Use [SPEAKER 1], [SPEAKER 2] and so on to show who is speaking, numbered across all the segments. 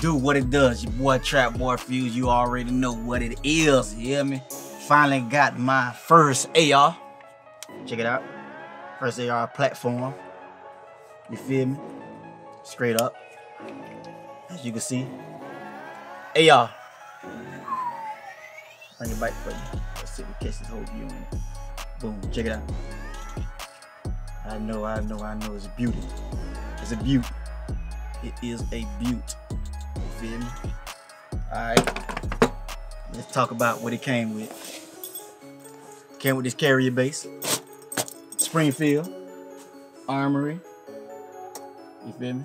[SPEAKER 1] Do, what it does. Your boy Trap Boy Fuse, you already know what it is, you hear me? Finally got my first AR. Check it out. First AR platform. You feel me? Straight up. As you can see. AR. Bring your bike for you. Let's see if we catch this whole view. Boom, check it out. I know, I know, I know it's a beauty. It's a beauty. It is a beaut. Feel me? Alright. Let's talk about what it came with. Came with this carrier base. Springfield. Armory. You feel me?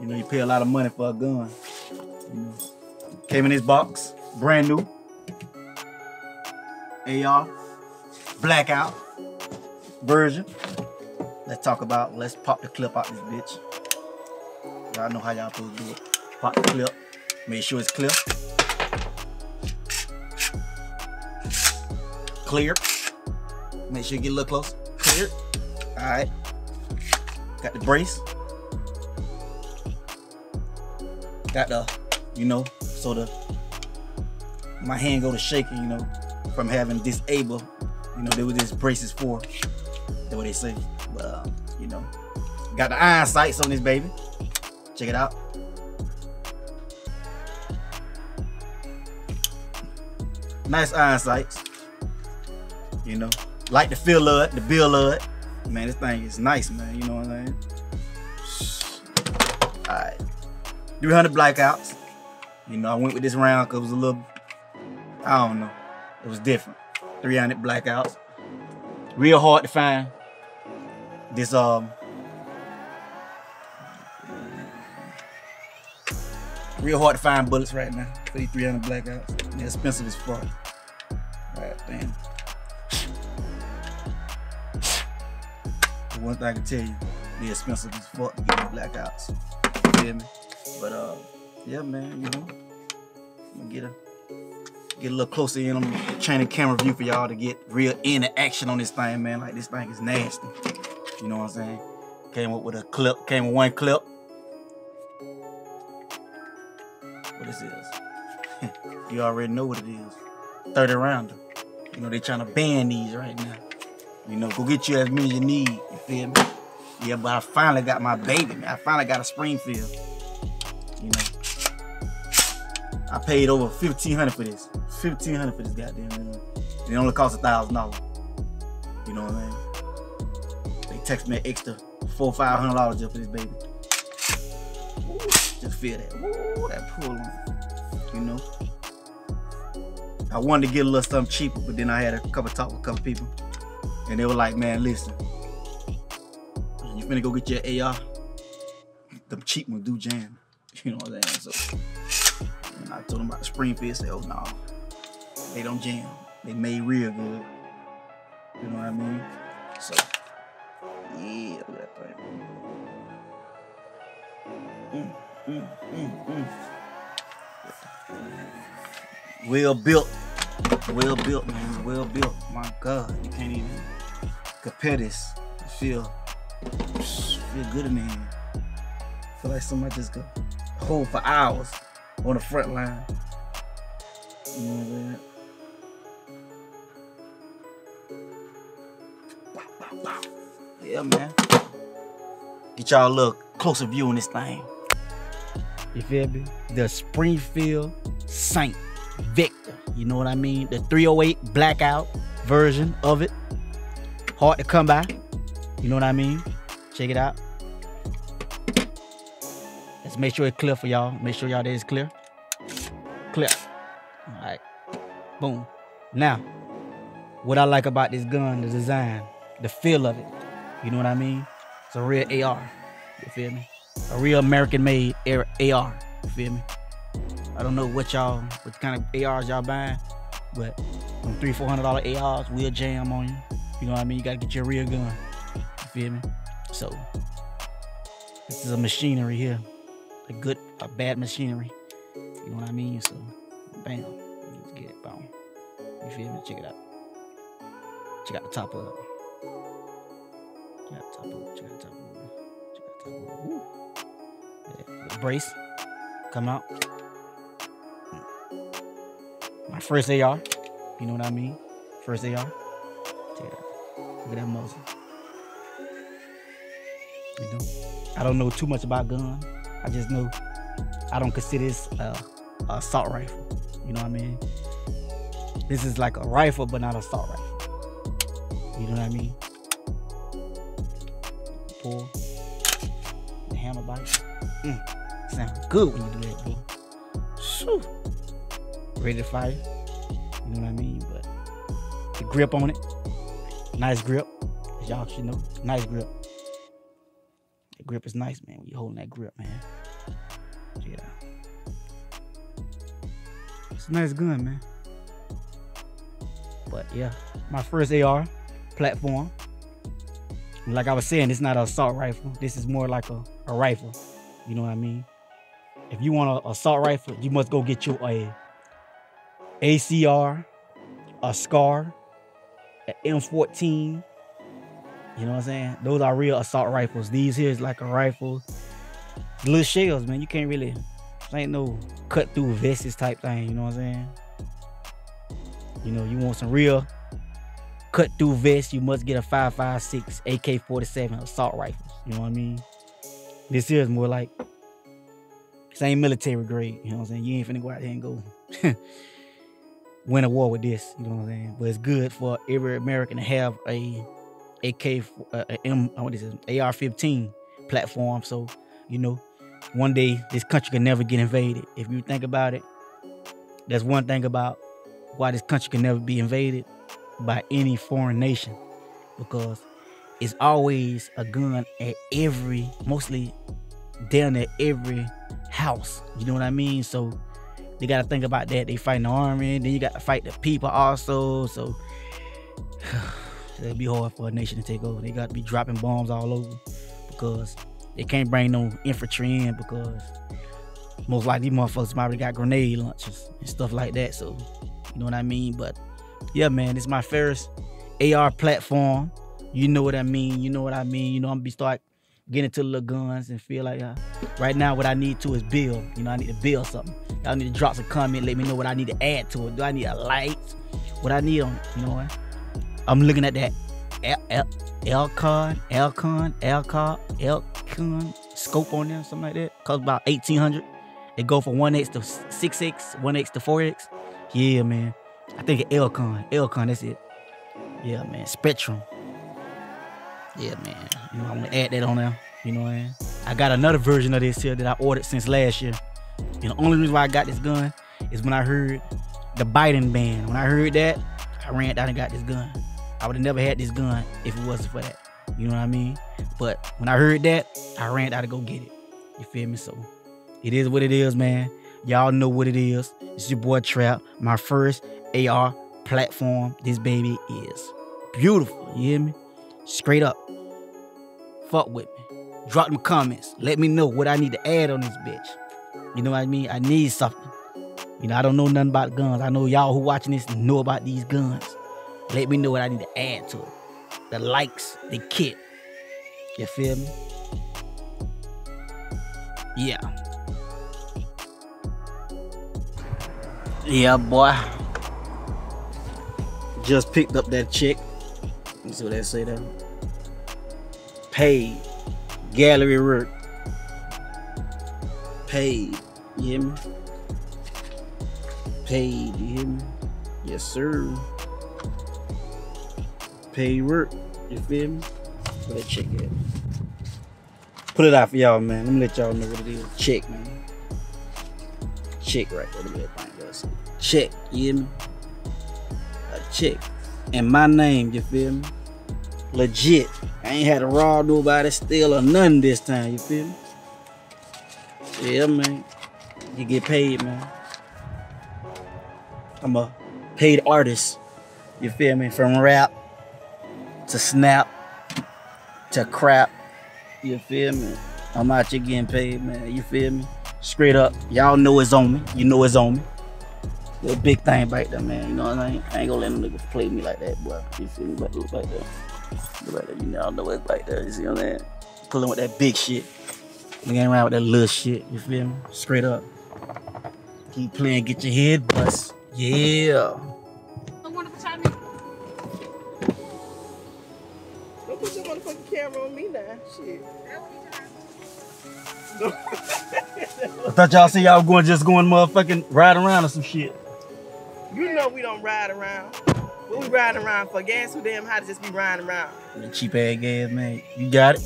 [SPEAKER 1] You know you pay a lot of money for a gun. You know. Came in this box. Brand new. AR. Blackout. Version. Let's talk about, let's pop the clip out this bitch. Y'all know how y'all supposed to do it. Pop the clip. Make sure it's clear. Clear. Make sure you get a little close. Clear. Alright. Got the brace. Got the, you know, so the my hand go to shaking, you know, from having disabled. You know, there was this braces for. That's what they say. But uh, you know, got the iron sights on this baby. Check it out. Nice iron sights. You know, like the feel of it, the bill of it. Man, this thing is nice, man. You know what I'm saying? Alright. 300 blackouts. You know, I went with this round because it was a little, I don't know. It was different. 300 blackouts. Real hard to find. This, um, real hard to find bullets right now for these 300 blackouts. They're expensive as fuck. Alright, damn. But one thing I can tell you, they're expensive as fuck to get these blackouts. You feel me? But uh, yeah, man, you know, I'm gonna get a get a little closer in. I'm changing camera view for y'all to get real in action on this thing, man. Like this thing is nasty. You know what I'm saying? Came up with a clip. Came with one clip. What this is? you already know what it is. 30 rounder. You know they trying to ban these right now. You know, go get you as many as you need. You feel me? Yeah, but I finally got my baby, man. I finally got a Springfield. You know, I paid over fifteen hundred for this. Fifteen hundred for this goddamn thing. It only cost a thousand dollars. You know what I mean? They text me extra four, five hundred dollars just for this baby. Feel that. Ooh, that pull. You know. I wanted to get a little something cheaper, but then I had a couple talk with a couple people, and they were like, "Man, listen, you finna go get your AR. Them cheap ones do jam." You know what I'm saying? So and I told them about the Springfield. Say, oh no, they don't jam. They made real good. You know what I mean? So yeah, that thing. Mm, mm, mm. Well built. Well built, man. Well built. My God, you can't even compare this. I feel feel good in hand. Feel like somebody just go hold for hours on the front line. You know what I'm? Yeah, man. Get y'all a little closer view on this thing. You feel me? The Springfield Saint Victor. You know what I mean? The 308 blackout version of it. Hard to come by. You know what I mean? Check it out. Let's make sure it's clear for y'all. Make sure y'all that is clear. Clear. All right. Boom. Now, what I like about this gun, the design, the feel of it. You know what I mean? It's a real AR. You feel me? A real American-made AR. You feel me? I don't know what y'all, what kind of ARs y'all buying, but them three, four hundred dollar ARs will jam on you. You know what I mean? You gotta get your real gun. You feel me? So this is a machinery here. A good, a bad machinery. You know what I mean? So bam. Let's get it. Boom. You feel me? Check it out. Check out the top of it. Check out the top of it. Check out the top of it. Check out the top of. Woo. Brace come out. My first AR, you know what I mean? First AR. Look at that muzzle. You know, I don't know too much about guns. I just know I don't consider this a, a assault rifle. You know what I mean? This is like a rifle, but not a assault rifle. You know what I mean? Pull the hammer bite. Mm, sounds good when you do that, bro. Shoo. Ready to fire. You know what I mean? But the grip on it, nice grip. As y'all should know, nice grip. The grip is nice, man. When you holding that grip, man. Yeah. It's a nice gun, man. But yeah, my first AR platform. Like I was saying, it's not an assault rifle. This is more like a, a rifle. You know what I mean? If you want an assault rifle, you must go get you a ACR, a SCAR, an M14. You know what I'm saying? Those are real assault rifles. These here is like a rifle. Little shells, man. You can't really, ain't no cut through vests type thing. You know what I'm saying? You know, you want some real cut through vest, you must get a 556 AK-47 assault rifles. You know what I mean? This is more like same military grade. You know what I'm saying? You ain't finna go out there and go win a war with this. You know what I'm saying? But it's good for every American to have a AK, uh, a M, uh, what is it? AR-15 platform. So you know, one day this country can never get invaded. If you think about it, that's one thing about why this country can never be invaded by any foreign nation because it's always a gun at every mostly down at every house. You know what i mean? So they got to think about that. They fight the army then you got to fight the people also. So it'll be hard for a nation to take over. They got to be dropping bombs all over because they can't bring no infantry in because most likely these motherfuckers probably got grenade launchers and stuff like that. So you know what I mean? But yeah, man, it's my first AR platform. You know what I mean? You know what I mean? You know, I'm be start getting into the guns and feel like uh, right now what I need to is build. You know, I need to build something. Y'all need to drop some comment, let me know what I need to add to it. Do I need a light? What I need on You know what? I'm looking at that Elcan, Elcan, Elcan, Elcan scope on there, something like that. Cost about 1800 It go from 1x to 6x, 1x to 4x. Yeah, man. I think Elcan. Elcan, that's it. Yeah, man. Spectrum. Yeah, man. You know, I'm gonna add that on there. You know what I mean? I got another version of this here that I ordered since last year. And the only reason why I got this gun is when I heard the Biden ban. When I heard that, I ran down and got this gun. I would have never had this gun if it wasn't for that. You know what I mean? But when I heard that, I ran out to go get it. You feel me? So it is what it is, man. Y'all know what it is. It's your boy Trap. My first AR platform. This baby is beautiful. You hear me? Straight up. Fuck with me. Drop them comments. Let me know what I need to add on this bitch. You know what I mean? I need something. You know, I don't know nothing about guns. I know y'all who watching this know about these guns. Let me know what I need to add to it. The likes, the kit. You feel me? Yeah. Yeah, boy. Just picked up that chick. You see what I say there? Paid. Gallery work. Paid. You hear me? Paid. You hear me? Yes, sir. Paid work. You feel me? That chick at? Put it out for y'all, man. Let me let y'all know what it is. Check, man. Check right there. Look at that Check, you hear me? A check. And my name, you feel me? Legit. I ain't had to rob nobody, steal or nothing this time, you feel me? Yeah, man. You get paid, man. I'm a paid artist. You feel me? From rap to snap to crap. You feel me? I'm out here getting paid, man. You feel me? Straight up. Y'all know it's on me. You know it's on me a big thing back there, man. You know what I mean? I ain't gonna let them niggas play me like that, boy. You feel me? Look like that. Look like that. You know, I know what's back there. You see what I'm saying? Pulling with that big shit. Nigga ain't around with that little shit. You feel me? Straight up. Keep playing, get your head bust. Yeah.
[SPEAKER 2] So wonderful Chinese.
[SPEAKER 3] Don't put your motherfucking camera on me now. Shit.
[SPEAKER 1] I thought y'all see y'all going just going motherfucking ride around or some shit.
[SPEAKER 3] You know we don't ride around. What we riding around for? Gas too damn hot to just be riding around.
[SPEAKER 1] The cheap ass gas, man. You got it.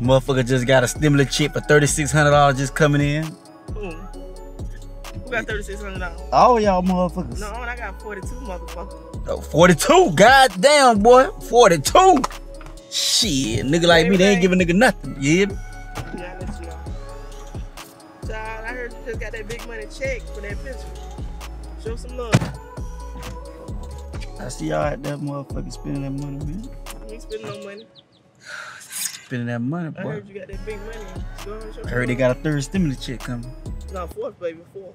[SPEAKER 1] Motherfucker just got a stimulus check for thirty six hundred dollars just coming in.
[SPEAKER 3] Who? Who got thirty six hundred dollars?
[SPEAKER 1] All y'all motherfuckers.
[SPEAKER 3] No, I got forty two motherfuckers.
[SPEAKER 1] Oh, 42. God damn, boy. 42. Shit, nigga like me, they ain't giving nigga nothing. Yeah.
[SPEAKER 3] Yeah, I you know. Child, I heard you just got that big money check for that picture. Show some love.
[SPEAKER 1] I see y'all at that motherfucker spending that money, man.
[SPEAKER 3] You ain't spending no money.
[SPEAKER 1] Spending that money, boy.
[SPEAKER 3] I heard you got that big money. Go ahead and show
[SPEAKER 1] I heard they got a third stimulus check coming.
[SPEAKER 3] No, fourth, baby, fourth.